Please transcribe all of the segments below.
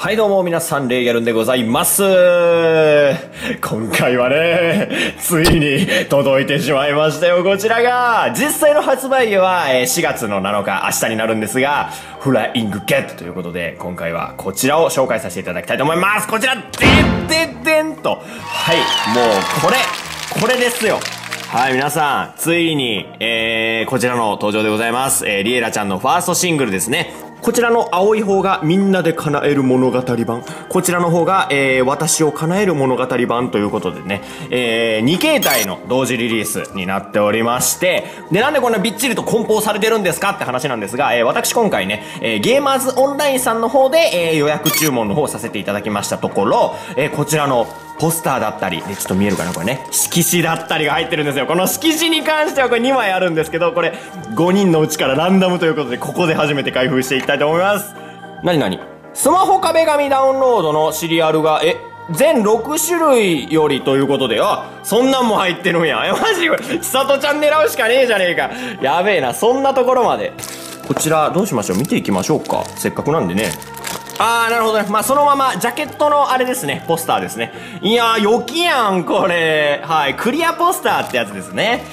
はいどうも皆さん、レイギャルンでございます。今回はね、ついに届いてしまいましたよ、こちらが。実際の発売日は4月の7日、明日になるんですが、フライングゲットということで、今回はこちらを紹介させていただきたいと思います。こちら、でんでんでんと。はい、もうこれ、これですよ。はい、皆さん、ついに、えー、こちらの登場でございます。えー、リエラちゃんのファーストシングルですね。こちらの青い方がみんなで叶える物語版。こちらの方が、えー、私を叶える物語版ということでね、えー、2形態の同時リリースになっておりまして、で、なんでこんなびっちりと梱包されてるんですかって話なんですが、えー、私今回ね、えー、ゲーマーズオンラインさんの方で、えー、予約注文の方させていただきましたところ、えー、こちらのポスターだったり、で、ちょっと見えるかなこれね。色紙だったりが入ってるんですよ。この色紙に関してはこれ2枚あるんですけど、これ5人のうちからランダムということで、ここで初めて開封していきたいと思います。なになにスマホ壁紙ダウンロードのシリアルが、え、全6種類よりということで、あ、そんなんも入ってるんや。え、マジ？これ、千里ちゃん狙うしかねえじゃねえか。やべえな、そんなところまで。こちら、どうしましょう？見ていきましょうか。せっかくなんでね。あー、なるほどね。まあ、そのまま、ジャケットのあれですね、ポスターですね。いやー、良きやん、これ。はい、クリアポスターってやつですね。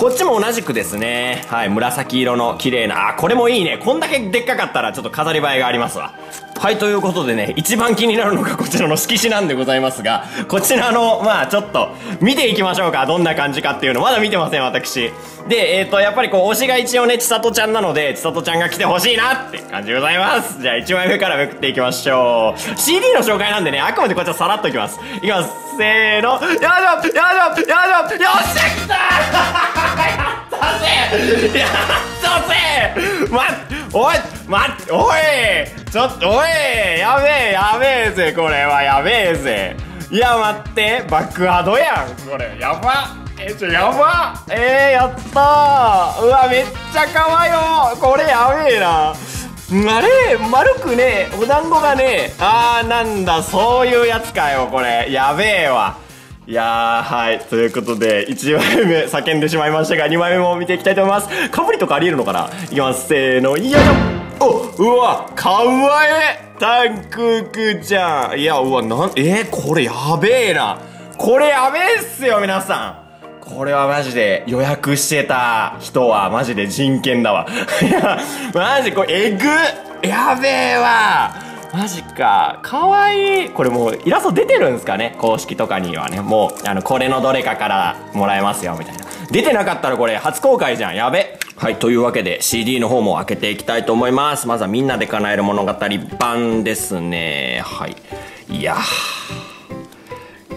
こっちも同じくですね。はい、紫色の綺麗な、あ、これもいいね。こんだけでっかかったらちょっと飾り映えがありますわ。はい、ということでね、一番気になるのが こちらの色紙なんでございますが、こちらの、まあちょっと、見ていきましょうか。どんな感じかっていうの。まだ見てません、私。で、えっ、ー、と、やっぱりこう、推しが一応ね、ちさとちゃんなので、ちさとちゃんが来てほしいなって感じでございます。じゃあ、1枚目からめくっていきましょう。CD の紹介なんでね、あくまでこっちはさらっといきます。いきます。せーの。よいしょよいしょよいしょやったぜま、おいま、おいちょっと、おいやべえ、やべえぜ、これは、やべえぜ。いや、待って、バックハードやん、これ、やばえ、ちょ、やばえー、やったーうわ、めっちゃかわよこれやべえな。あれ丸くねお団子がねあーなんだそういうやつかよこれやべえわいやーはい。ということで1枚目叫んでしまいましたが2枚目も見ていきたいと思います。かぶりとかありえるのかな？いきます。せーのよいしょおうわかわえタンククちゃん。いやうわなんえー、これやべえな。これやべえっすよ皆さん。これはマジで予約してた人はマジで人権だわ。いや、マジこれえぐやべえわ。マジか。かわいい。これもうイラスト出てるんですかね？公式とかにはね。もう、あの、これのどれかからもらえますよ、みたいな。出てなかったらこれ初公開じゃん。やべ。はい、というわけで CD の方も開けていきたいと思います。まずはみんなで叶える物語版ですね。はい。いや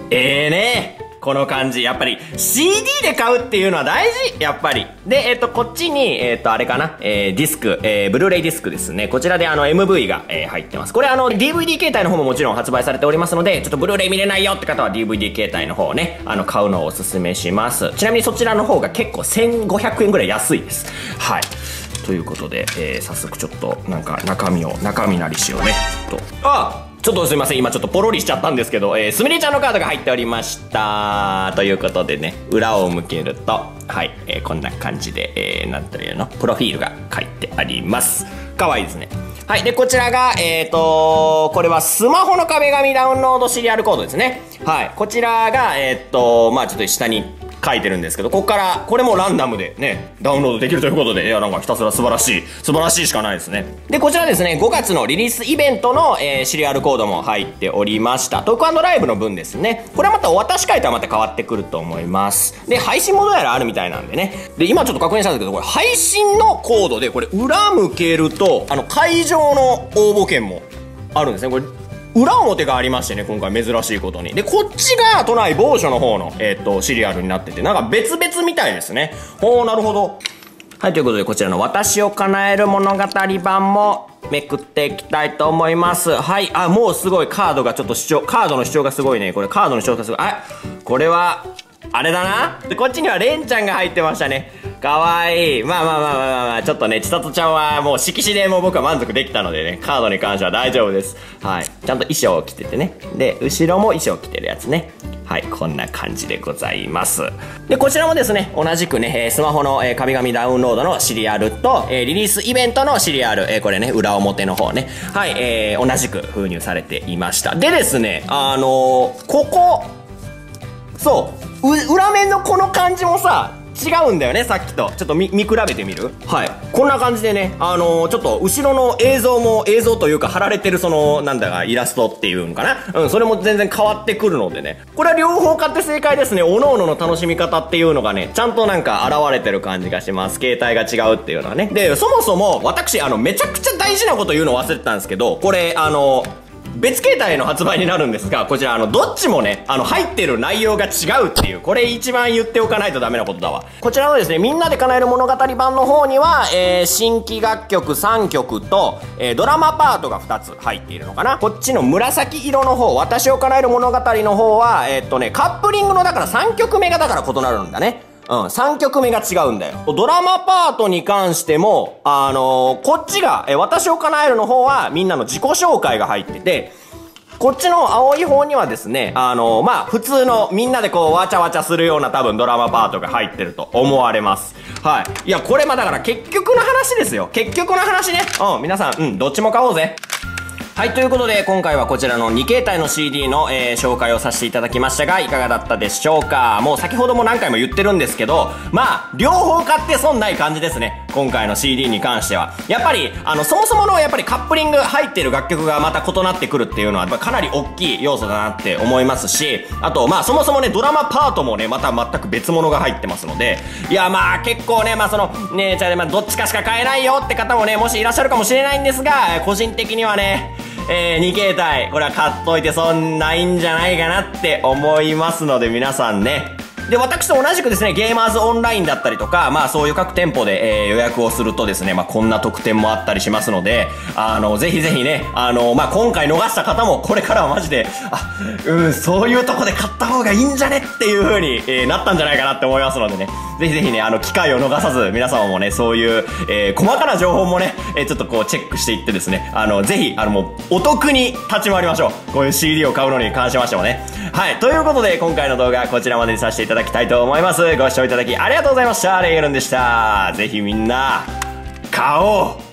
ええー、ねこの感じ。やっぱり CD で買うっていうのは大事やっぱり。で、えっ、と、こっちに、えっ、と、あれかな、えー、ディスク、えー、ブルーレイディスクですね。こちらであの MV が、えー、入ってます。これあの DVD 形態の方ももちろん発売されておりますので、ちょっとブルーレイ見れないよって方は DVD 形態の方をね、あの、買うのをおすすめします。ちなみにそちらの方が結構1500円ぐらい安いです。はい。ということで、えー、早速ちょっとなんか中身を、中身なりしをね、ちょっと、あちょっとすいません、今ちょっとポロリしちゃったんですけど、えー、すみれちゃんのカードが入っておりました。ということでね、裏を向けると、はい、えー、こんな感じで、えー、なんというの、プロフィールが書いてあります。かわいいですね。はい。で、こちらが、えっ、ー、とこれはスマホの壁紙ダウンロードシリアルコードですね。はい。こちらが、えっ、ー、とまあちょっと下に書いてるんですけど、ここから、これもランダムでね、ダウンロードできるということで、いや、なんかひたすら素晴らしい、素晴らしいしかないですね。で、こちらですね、5月のリリースイベントの、えー、シリアルコードも入っておりました。トークライブの分ですね。これはまたお渡し会とはまた変わってくると思います。で、配信もどうやらあるみたいなんでね。で、今ちょっと確認したんですけど、これ配信のコードで、これ裏向けると、あの、会場の応募券もあるんですね。これ裏表がありましてね、今回珍しいことに。で、こっちが都内某所の方の、えっ、と、シリアルになってて、なんか別々みたいですね。ほう、なるほど。はい、ということで、こちらの私を叶える物語版もめくっていきたいと思います。はい、あ、もうすごいカードがちょっと主張、カードの主張がすごいね。これカードの主張がすごい。あ、これは、あれだなで、こっちにはレンちゃんが入ってましたね。かわいい。まあまあまあまあまあまあ、ちょっとね、千里ちゃんはもう色紙でも僕は満足できたのでね、カードに関しては大丈夫です。はい。ちゃんと衣装を着ててね。で、後ろも衣装着てるやつね。はい、こんな感じでございます。で、こちらもですね、同じくね、スマホの神々ダウンロードのシリアルと、リリースイベントのシリアル、これね、裏表の方ね、はい、えー、同じく封入されていました。でですね、あのー、ここ、そう、裏面のこの感じもさ、違うんだよねさっきと。ちょっと見比べてみる？はい。こんな感じでねあのー、ちょっと後ろの映像も映像というか貼られてるそのなんだかイラストっていうんかな？うんそれも全然変わってくるのでね。これは両方買って正解ですね。おのおのの楽しみ方っていうのがねちゃんとなんか現れてる感じがします。携帯が違うっていうのはね。でそもそも私あのめちゃくちゃ大事なこと言うの忘れてたんですけどこれあのー別形態の発売になるんですが、こちら、あの、どっちもね、あの、入ってる内容が違うっていう、これ一番言っておかないとダメなことだわ。こちらのですね、みんなで叶える物語版の方には、えー、新規楽曲3曲と、えー、ドラマパートが2つ入っているのかな。こっちの紫色の方、私を叶える物語の方は、えー、っとね、カップリングのだから3曲目がだから異なるんだね。うん、3曲目が違うんだよ。ドラマパートに関しても、あのー、こっちが、え、私を叶えるの方は、みんなの自己紹介が入ってて、こっちの青い方にはですね、あのー、まあ、普通のみんなでこう、わちゃわちゃするような多分ドラマパートが入ってると思われます。はい。いや、これまだから結局の話ですよ。結局の話ね。うん、皆さん、うん、どっちも買おうぜ。はい、ということで、今回はこちらの2形態の CD の、えー、紹介をさせていただきましたが、いかがだったでしょうか？もう先ほども何回も言ってるんですけど、まあ、両方買って損ない感じですね。今回の CD に関しては。やっぱり、あの、そもそものやっぱりカップリング入ってる楽曲がまた異なってくるっていうのは、かなり大きい要素だなって思いますし、あと、まあ、そもそもね、ドラマパートもね、また全く別物が入ってますので、いや、まあ、結構ね、まあ、その、ね、じゃあ、まあ、どっちかしか買えないよって方もね、もしいらっしゃるかもしれないんですが、個人的にはね、えー、2形態、これは買っといて損ないんじゃないかなって思いますので、皆さんね、で、私と同じくですね、ゲーマーズオンラインだったりとか、まあそういう各店舗で、えー、予約をするとですね、まあこんな特典もあったりしますので、あの、ぜひぜひね、あの、まあ今回逃した方もこれからはマジで、あ、うん、そういうとこで買った方がいいんじゃねっていう風に、えー、なったんじゃないかなって思いますのでね、ぜひぜひね、あの、機会を逃さず、皆様もね、そういう、えー、細かな情報もね、えー、ちょっとこうチェックしていってですね、あの、ぜひ、あの、もう、お得に立ち回りましょう。こういう CD を買うのに関しましてもね。はい、ということで、今回の動画、こちらまでにさせていただきたいと思います。ご視聴いただきありがとうございましたレイゲルンでしたぜひみんな買おう